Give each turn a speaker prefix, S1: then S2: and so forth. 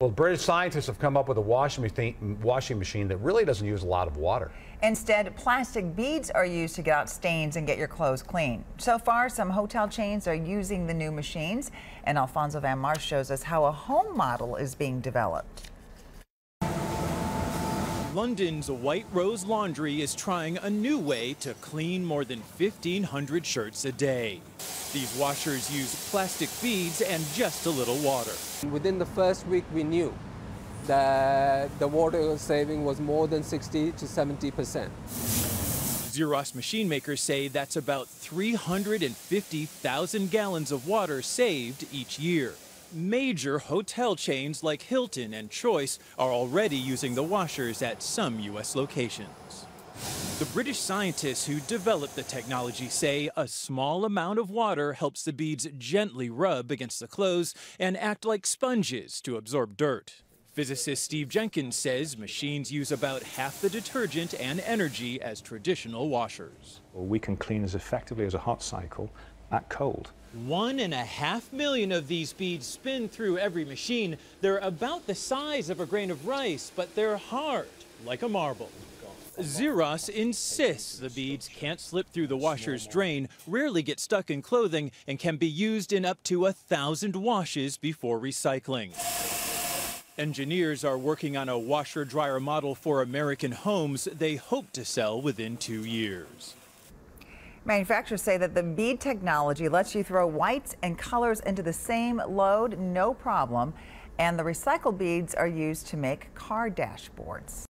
S1: Well, British scientists have come up with a washing machine, washing machine that really doesn't use a lot of water.
S2: Instead, plastic beads are used to get out stains and get your clothes clean. So far, some hotel chains are using the new machines, and Alfonso Van Marsh shows us how a home model is being developed.
S3: London's White Rose Laundry is trying a new way to clean more than 1,500 shirts a day. These washers use plastic beads and just a little water.
S4: Within the first week, we knew that the water saving was more than 60 to 70 percent.
S3: Xeros machine makers say that's about 350,000 gallons of water saved each year. Major hotel chains like Hilton and Choice are already using the washers at some U.S. locations. The British scientists who developed the technology say a small amount of water helps the beads gently rub against the clothes and act like sponges to absorb dirt. Physicist Steve Jenkins says machines use about half the detergent and energy as traditional washers.
S5: We can clean as effectively as a hot cycle at cold.
S3: One and a half million of these beads spin through every machine. They're about the size of a grain of rice, but they're hard, like a marble. Xeros insists the beads can't slip through the washer's drain, rarely get stuck in clothing, and can be used in up to a thousand washes before recycling. Engineers are working on a washer dryer model for American homes they hope to sell within two years.
S2: Manufacturers say that the bead technology lets you throw whites and colors into the same load, no problem. And the recycled beads are used to make car dashboards.